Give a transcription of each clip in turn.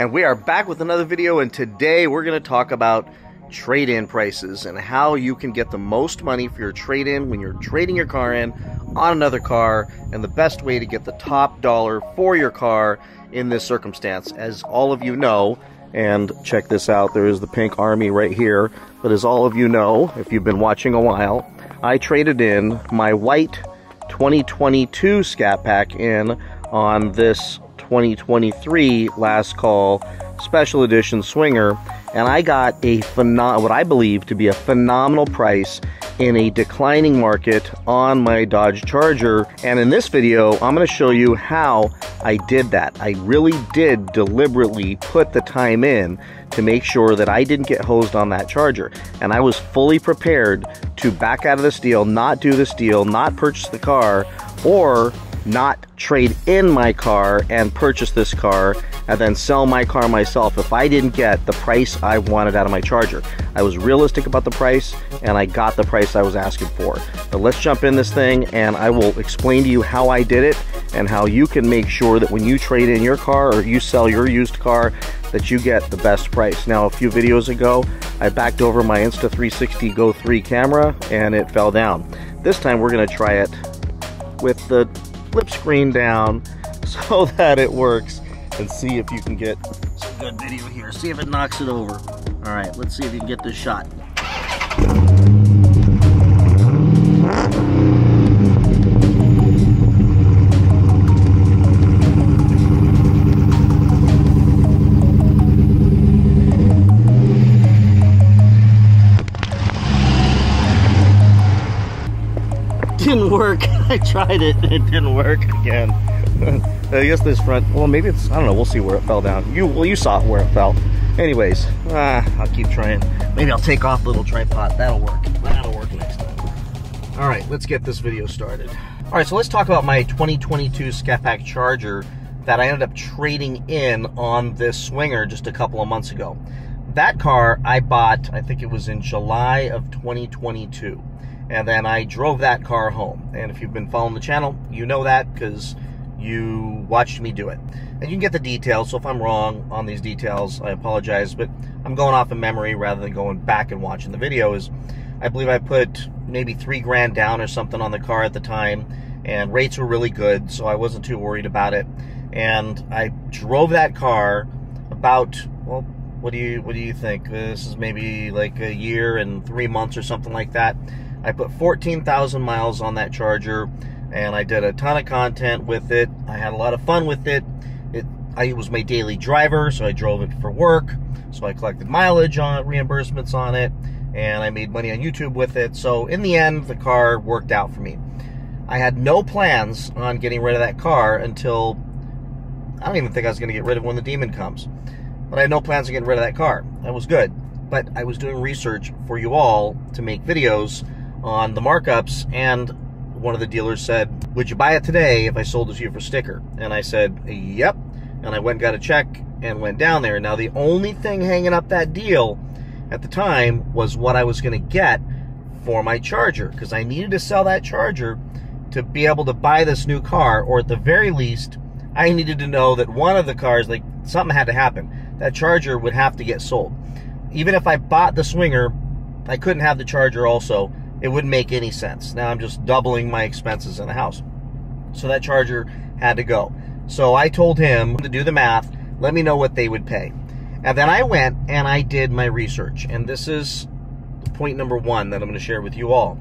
And we are back with another video, and today we're going to talk about trade in prices and how you can get the most money for your trade in when you're trading your car in on another car, and the best way to get the top dollar for your car in this circumstance. As all of you know, and check this out, there is the pink army right here. But as all of you know, if you've been watching a while, I traded in my white 2022 Scat Pack in on this 2023 Last Call Special Edition Swinger, and I got a what I believe to be a phenomenal price in a declining market on my Dodge Charger. And in this video, I'm going to show you how I did that. I really did deliberately put the time in to make sure that I didn't get hosed on that Charger. And I was fully prepared to back out of this deal, not do this deal, not purchase the car, or not trade in my car and purchase this car and then sell my car myself if I didn't get the price I wanted out of my Charger. I was realistic about the price and I got the price I was asking for. But let's jump in this thing and I will explain to you how I did it and how you can make sure that when you trade in your car or you sell your used car that you get the best price. Now a few videos ago I backed over my Insta360 Go 3 camera and it fell down. This time we're going to try it with the flip screen down so that it works and see if you can get some good video here. See if it knocks it over. All right, let's see if you can get this shot. Work. I tried it, and it didn't work again. I guess this front, well maybe it's, I don't know, we'll see where it fell down. You, well you saw where it fell. Anyways, ah, I'll keep trying. Maybe I'll take off little tripod, that'll work. That'll work next time. All right, let's get this video started. All right, so let's talk about my 2022 Scat Pack Charger that I ended up trading in on this swinger just a couple of months ago. That car I bought, I think it was in July of 2022 and then I drove that car home. And if you've been following the channel, you know that because you watched me do it. And you can get the details, so if I'm wrong on these details, I apologize, but I'm going off of memory rather than going back and watching the videos. I believe I put maybe three grand down or something on the car at the time, and rates were really good, so I wasn't too worried about it. And I drove that car about, well, what do you what do you think? This is maybe like a year and three months or something like that. I put 14,000 miles on that charger and I did a ton of content with it. I had a lot of fun with it. It, I, was my daily driver, so I drove it for work. So I collected mileage on reimbursements on it, and I made money on YouTube with it. So in the end, the car worked out for me. I had no plans on getting rid of that car until I don't even think I was going to get rid of when the demon comes. But I had no plans on getting rid of that car. That was good. But I was doing research for you all to make videos on the markups and one of the dealers said, would you buy it today if I sold it to you for sticker? And I said, yep. And I went and got a check and went down there. Now the only thing hanging up that deal at the time was what I was going to get for my charger because I needed to sell that charger to be able to buy this new car or at the very least I needed to know that one of the cars like something had to happen. That charger would have to get sold. Even if I bought the Swinger, I couldn't have the charger also it wouldn't make any sense. Now I'm just doubling my expenses in the house. So that charger had to go. So I told him to do the math, let me know what they would pay. And then I went and I did my research. And this is point number one that I'm going to share with you all.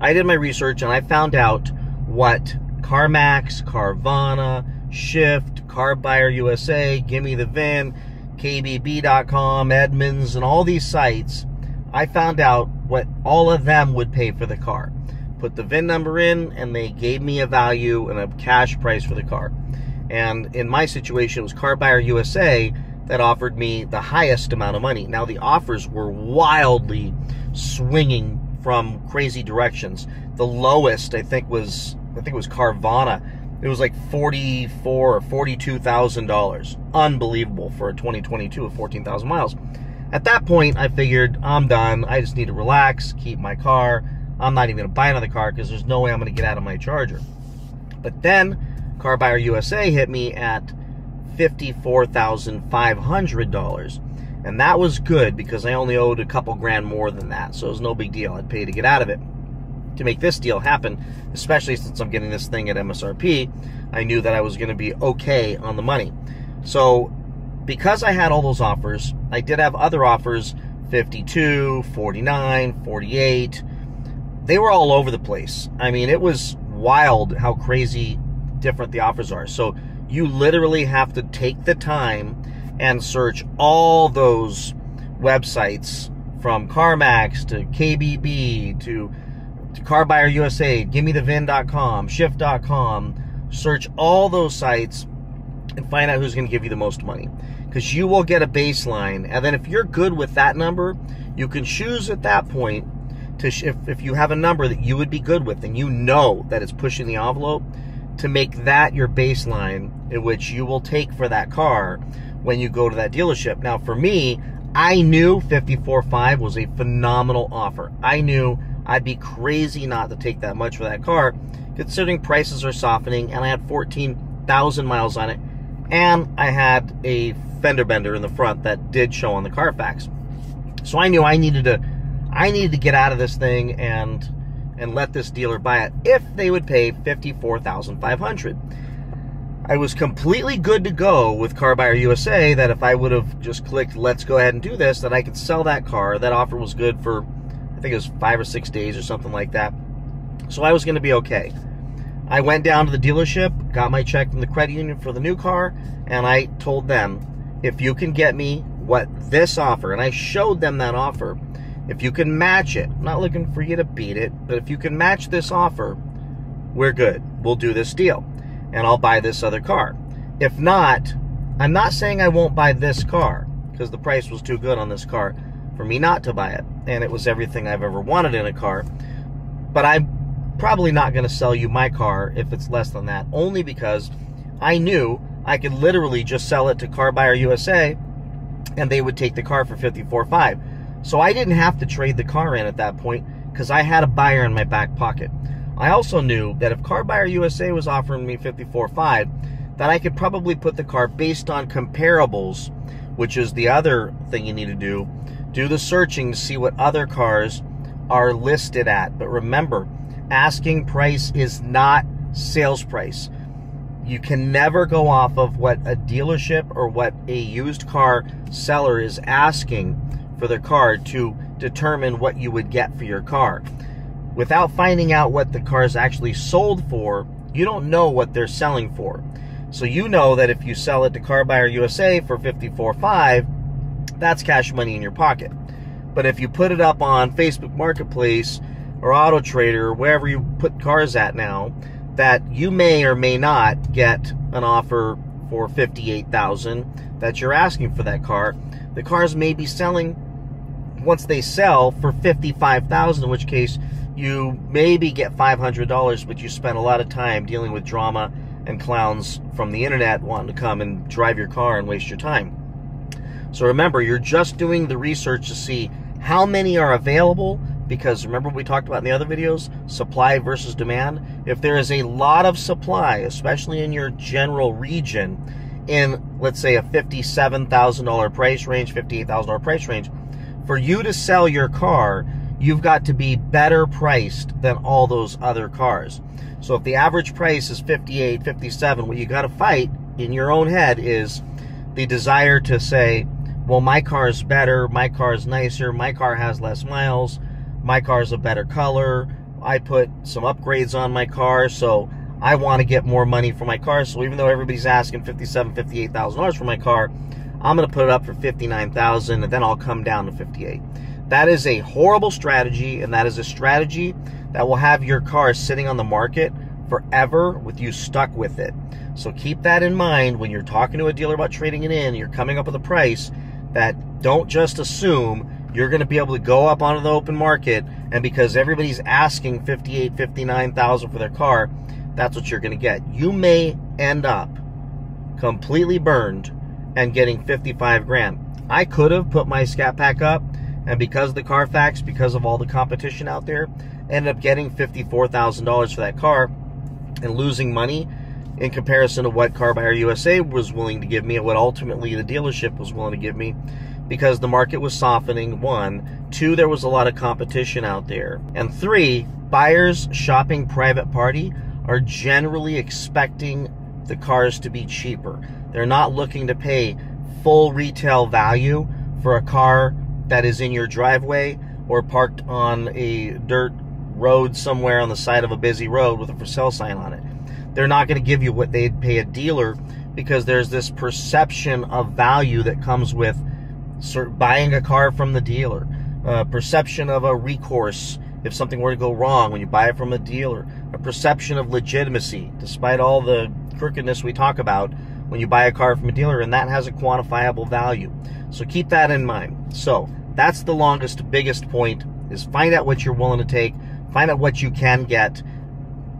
I did my research and I found out what CarMax, Carvana, Shift, Car Buyer USA, Gimme the VIN, KBB.com, Edmunds, and all these sites, I found out what all of them would pay for the car. Put the VIN number in, and they gave me a value and a cash price for the car. And in my situation, it was Car Buyer USA that offered me the highest amount of money. Now, the offers were wildly swinging from crazy directions. The lowest, I think, was I think it was Carvana. It was like forty-four or forty-two thousand dollars. Unbelievable for a 2022 of 14,000 miles. At that point, I figured I'm done. I just need to relax, keep my car. I'm not even going to buy another car because there's no way I'm going to get out of my Charger. But then, Car Buyer USA hit me at $54,500. And that was good because I only owed a couple grand more than that. So it was no big deal. I'd pay to get out of it. To make this deal happen, especially since I'm getting this thing at MSRP, I knew that I was going to be okay on the money. So because I had all those offers, I did have other offers 52, 49, 48. They were all over the place. I mean, it was wild how crazy different the offers are. So you literally have to take the time and search all those websites from CarMax to KBB to, to Car Buyer USA, GimmeTheVin.com, Shift.com. Search all those sites and find out who's going to give you the most money. Because you will get a baseline. And then if you're good with that number, you can choose at that point to, if, if you have a number that you would be good with and you know that it's pushing the envelope, to make that your baseline in which you will take for that car when you go to that dealership. Now, for me, I knew 54.5 was a phenomenal offer. I knew I'd be crazy not to take that much for that car, considering prices are softening and I had 14,000 miles on it and I had a fender bender in the front that did show on the Carfax. So I knew I needed to I needed to get out of this thing and and let this dealer buy it if they would pay 54,500. I was completely good to go with Car Buyer USA that if I would have just clicked let's go ahead and do this that I could sell that car. That offer was good for I think it was 5 or 6 days or something like that. So I was going to be okay. I went down to the dealership, got my check from the credit union for the new car, and I told them, if you can get me what this offer, and I showed them that offer, if you can match it, I'm not looking for you to beat it, but if you can match this offer, we're good. We'll do this deal, and I'll buy this other car. If not, I'm not saying I won't buy this car, because the price was too good on this car for me not to buy it, and it was everything I've ever wanted in a car. But I'm probably not going to sell you my car if it's less than that, only because I knew I could literally just sell it to Car Buyer USA and they would take the car for 54.5. So I didn't have to trade the car in at that point because I had a buyer in my back pocket. I also knew that if Car Buyer USA was offering me 54.5, that I could probably put the car based on comparables, which is the other thing you need to do. Do the searching to see what other cars are listed at. But remember, asking price is not sales price. You can never go off of what a dealership or what a used car seller is asking for their car to determine what you would get for your car. Without finding out what the car is actually sold for, you don't know what they're selling for. So you know that if you sell it to Car Buyer USA for 54.5, that's cash money in your pocket. But if you put it up on Facebook Marketplace or Auto Trader or wherever you put cars at now, that you may or may not get an offer for 58,000 that you're asking for that car. The cars may be selling once they sell for 55,000 in which case you maybe get $500 but you spent a lot of time dealing with drama and clowns from the internet wanting to come and drive your car and waste your time. So remember, you're just doing the research to see how many are available because remember we talked about in the other videos? Supply versus demand. If there is a lot of supply especially in your general region in let's say a $57,000 price range $58,000 price range for you to sell your car you've got to be better priced than all those other cars. So if the average price is 58 57 what you got to fight in your own head is the desire to say well my car is better my car is nicer my car has less miles my car's a better color. I put some upgrades on my car, so I want to get more money for my car. So even though everybody's asking fifty-seven, fifty-eight thousand dollars for my car, I'm going to put it up for fifty-nine thousand, and then I'll come down to fifty-eight. That is a horrible strategy, and that is a strategy that will have your car sitting on the market forever with you stuck with it. So keep that in mind when you're talking to a dealer about trading it in. You're coming up with a price that don't just assume you're going to be able to go up onto the open market and because everybody's asking 58 59000 for their car that's what you're going to get. You may end up completely burned and getting 55 grand. I could have put my scat pack up and because of the carfax because of all the competition out there ended up getting $54000 for that car and losing money in comparison to what Car Buyer USA was willing to give me and what ultimately the dealership was willing to give me because the market was softening. One, two, there was a lot of competition out there. And three, buyers shopping private party are generally expecting the cars to be cheaper. They're not looking to pay full retail value for a car that is in your driveway or parked on a dirt road somewhere on the side of a busy road with a for sale sign on it. They're not going to give you what they'd pay a dealer because there's this perception of value that comes with buying a car from the dealer, a perception of a recourse if something were to go wrong when you buy it from a dealer, a perception of legitimacy despite all the crookedness we talk about when you buy a car from a dealer, and that has a quantifiable value. So keep that in mind. So that's the longest, biggest point is find out what you're willing to take, find out what you can get,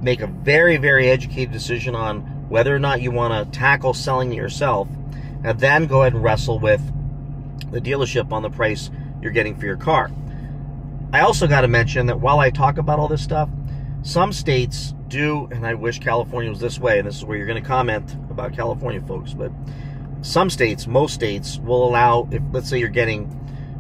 make a very, very educated decision on whether or not you want to tackle selling it yourself, and then go ahead and wrestle with the dealership on the price you're getting for your car. I also got to mention that while I talk about all this stuff, some states do, and I wish California was this way, and this is where you're going to comment about California, folks, but some states, most states, will allow, if let's say you're getting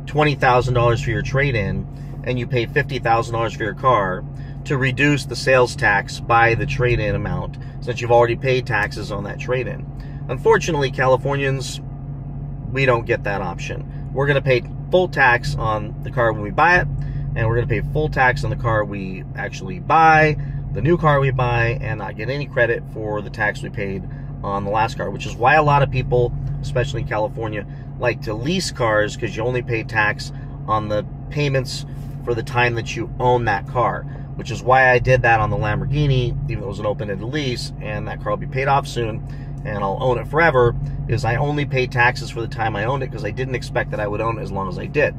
$20,000 for your trade in and you pay $50,000 for your car, to reduce the sales tax by the trade in amount since you've already paid taxes on that trade in. Unfortunately, Californians, we don't get that option. We're going to pay full tax on the car when we buy it, and we're going to pay full tax on the car we actually buy the new car we buy and not get any credit for the tax we paid on the last car, which is why a lot of people, especially in California, like to lease cars because you only pay tax on the payments for the time that you own that car, which is why I did that on the Lamborghini, even though it was an open-ended lease, and that car will be paid off soon, and I'll own it forever, is I only paid taxes for the time I owned it because I didn't expect that I would own it as long as I did.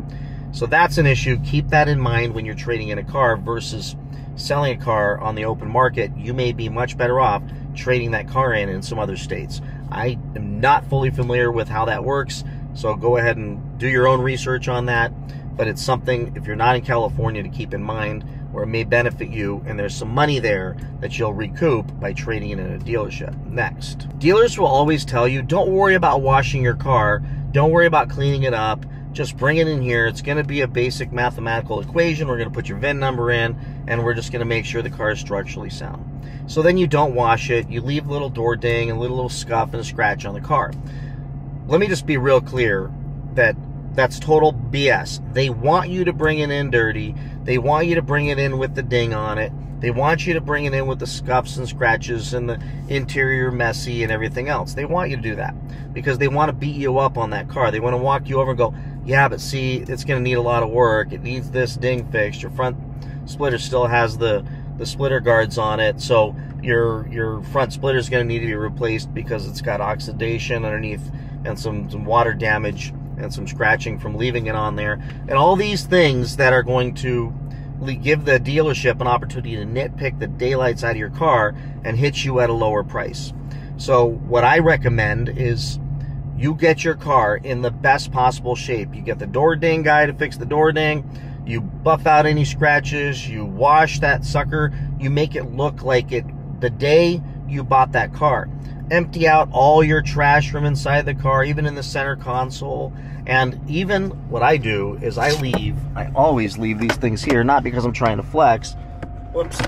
So that's an issue. Keep that in mind when you're trading in a car versus selling a car on the open market, you may be much better off trading that car in in some other states. I am not fully familiar with how that works, so go ahead and do your own research on that. But it's something, if you're not in California, to keep in mind where it may benefit you, and there's some money there that you'll recoup by trading it in a dealership. Next, dealers will always tell you don't worry about washing your car, don't worry about cleaning it up just bring it in here. It's going to be a basic mathematical equation. We're going to put your VIN number in, and we're just going to make sure the car is structurally sound. So then you don't wash it. You leave a little door ding and a little, little scuff and a scratch on the car. Let me just be real clear that that's total BS. They want you to bring it in dirty. They want you to bring it in with the ding on it. They want you to bring it in with the scuffs and scratches and the interior messy and everything else. They want you to do that because they want to beat you up on that car. They want to walk you over and go, yeah, but see, it's going to need a lot of work. It needs this ding fixed. Your front splitter still has the, the splitter guards on it. So your, your front splitter is going to need to be replaced because it's got oxidation underneath and some, some water damage and some scratching from leaving it on there. And all these things that are going to give the dealership an opportunity to nitpick the daylights out of your car and hit you at a lower price. So what I recommend is you get your car in the best possible shape. You get the door ding guy to fix the door ding. You buff out any scratches. You wash that sucker. You make it look like it the day you bought that car. Empty out all your trash from inside the car, even in the center console. And even what I do is I leave, I always leave these things here, not because I'm trying to flex, whoops,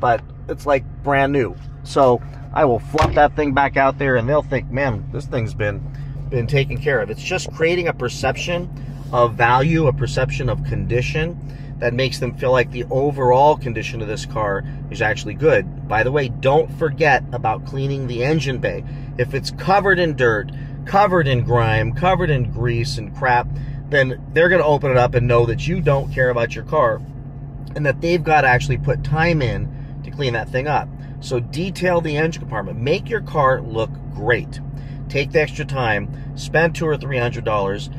but it's like brand new. So I will flop that thing back out there and they'll think, man, this thing's been, been taken care of. It's just creating a perception of value, a perception of condition that makes them feel like the overall condition of this car is actually good. By the way, don't forget about cleaning the engine bay. If it's covered in dirt, covered in grime, covered in grease and crap, then they're going to open it up and know that you don't care about your car and that they've got to actually put time in to clean that thing up. So detail the engine compartment. Make your car look great. Take the extra time, spend two or three hundred dollars,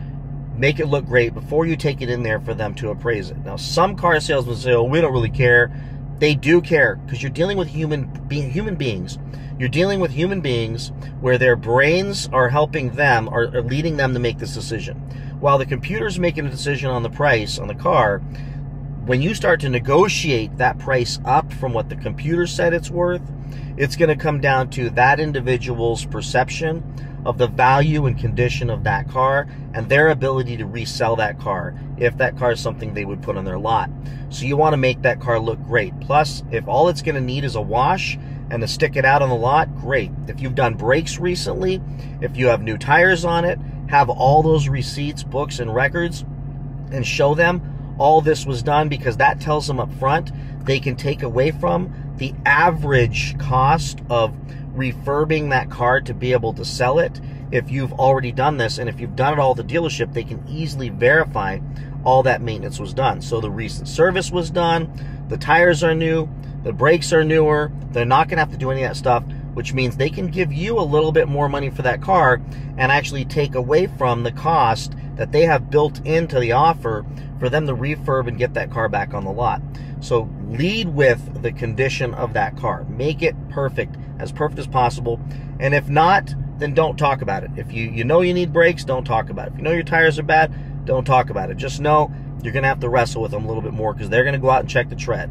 make it look great before you take it in there for them to appraise it. Now, some car salesmen say, "Oh, we don't really care." They do care because you're dealing with human be human beings. You're dealing with human beings where their brains are helping them, are, are leading them to make this decision. While the computer's making a decision on the price on the car, when you start to negotiate that price up from what the computer said it's worth, it's going to come down to that individual's perception of the value and condition of that car and their ability to resell that car if that car is something they would put on their lot. So you want to make that car look great. Plus, if all it's going to need is a wash and to stick it out on the lot, great. If you've done brakes recently, if you have new tires on it, have all those receipts, books, and records and show them all this was done because that tells them up front they can take away from the average cost of refurbing that car to be able to sell it if you've already done this and if you've done it all the dealership they can easily verify all that maintenance was done so the recent service was done the tires are new the brakes are newer they're not going to have to do any of that stuff which means they can give you a little bit more money for that car and actually take away from the cost that they have built into the offer for them to refurb and get that car back on the lot. So lead with the condition of that car. Make it perfect, as perfect as possible. And if not, then don't talk about it. If you, you know you need brakes, don't talk about it. If you know your tires are bad, don't talk about it. Just know you're going to have to wrestle with them a little bit more because they're going to go out and check the tread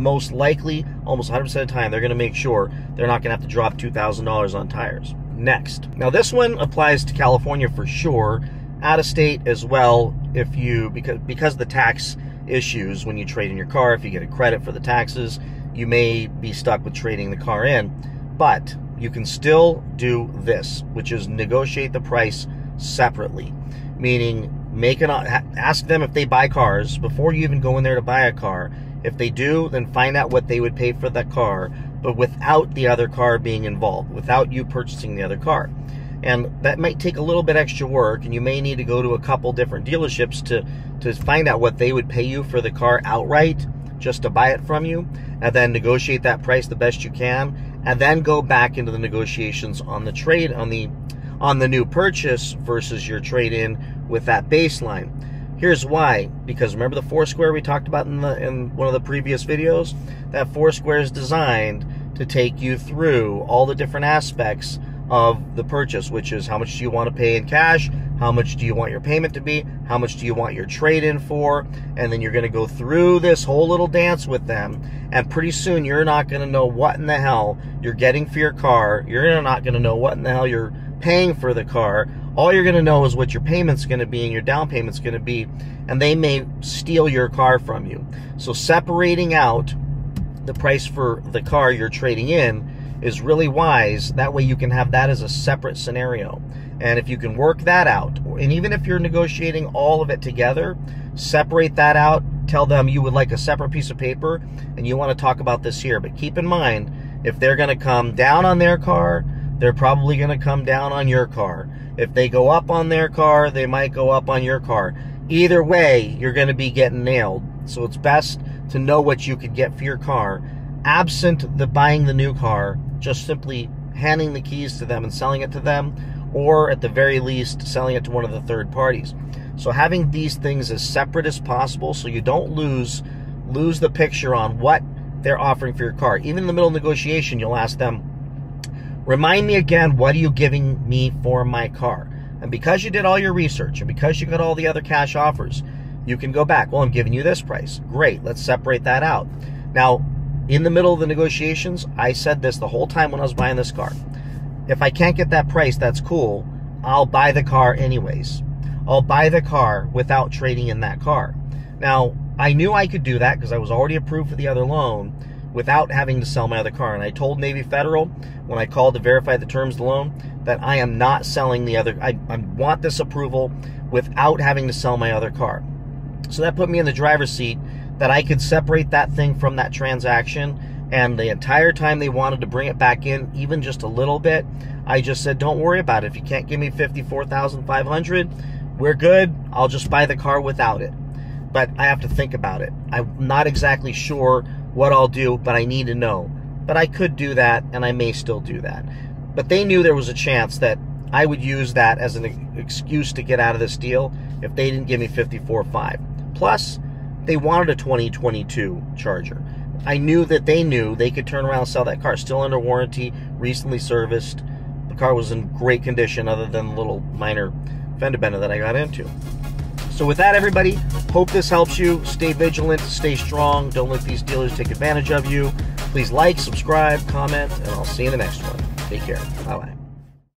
most likely, almost 100% of the time, they're going to make sure they're not going to have to drop $2,000 on tires. Next. Now, this one applies to California for sure, out of state as well, if you, because, because the tax issues when you trade in your car, if you get a credit for the taxes, you may be stuck with trading the car in. But you can still do this, which is negotiate the price separately, meaning make an ask them if they buy cars before you even go in there to buy a car. If they do, then find out what they would pay for that car, but without the other car being involved, without you purchasing the other car. And that might take a little bit extra work, and you may need to go to a couple different dealerships to, to find out what they would pay you for the car outright just to buy it from you, and then negotiate that price the best you can, and then go back into the negotiations on the trade on the on the new purchase versus your trade in with that baseline. Here's why. Because remember the Foursquare we talked about in, the, in one of the previous videos? That Foursquare is designed to take you through all the different aspects of the purchase, which is how much do you want to pay in cash, how much do you want your payment to be, how much do you want your trade in for, and then you're going to go through this whole little dance with them, and pretty soon you're not going to know what in the hell you're getting for your car, you're not going to know what in the hell you're paying for the car. All you're going to know is what your payment's going to be and your down payment's going to be, and they may steal your car from you. So separating out the price for the car you're trading in is really wise. That way you can have that as a separate scenario. And if you can work that out, and even if you're negotiating all of it together, separate that out, tell them you would like a separate piece of paper and you want to talk about this here. But keep in mind, if they're going to come down on their car, they're probably going to come down on your car. If they go up on their car, they might go up on your car. Either way, you're going to be getting nailed. So it's best to know what you could get for your car. Absent the buying the new car, just simply handing the keys to them and selling it to them, or at the very least, selling it to one of the third parties. So having these things as separate as possible so you don't lose lose the picture on what they're offering for your car. Even in the middle of negotiation, you'll ask them, Remind me again, what are you giving me for my car? And because you did all your research and because you got all the other cash offers, you can go back. Well, I'm giving you this price. Great. Let's separate that out. Now, in the middle of the negotiations, I said this the whole time when I was buying this car. If I can't get that price, that's cool. I'll buy the car anyways. I'll buy the car without trading in that car. Now, I knew I could do that because I was already approved for the other loan without having to sell my other car. And I told Navy Federal when I called to verify the terms of the loan that I am not selling the other. I, I want this approval without having to sell my other car. So that put me in the driver's seat that I could separate that thing from that transaction. And the entire time they wanted to bring it back in, even just a little bit, I just said, "Don't worry about it. If you can't give me fifty-four thousand five hundred, we're good. I'll just buy the car without it." But I have to think about it. I'm not exactly sure what I'll do, but I need to know. But I could do that, and I may still do that. But they knew there was a chance that I would use that as an excuse to get out of this deal if they didn't give me 54.5. Plus, they wanted a 2022 Charger. I knew that they knew they could turn around and sell that car. Still under warranty, recently serviced. The car was in great condition other than the little minor fender bender that I got into. So with that, everybody, hope this helps you. Stay vigilant, stay strong. Don't let these dealers take advantage of you. Please like, subscribe, comment, and I'll see you in the next one. Take care. Bye-bye.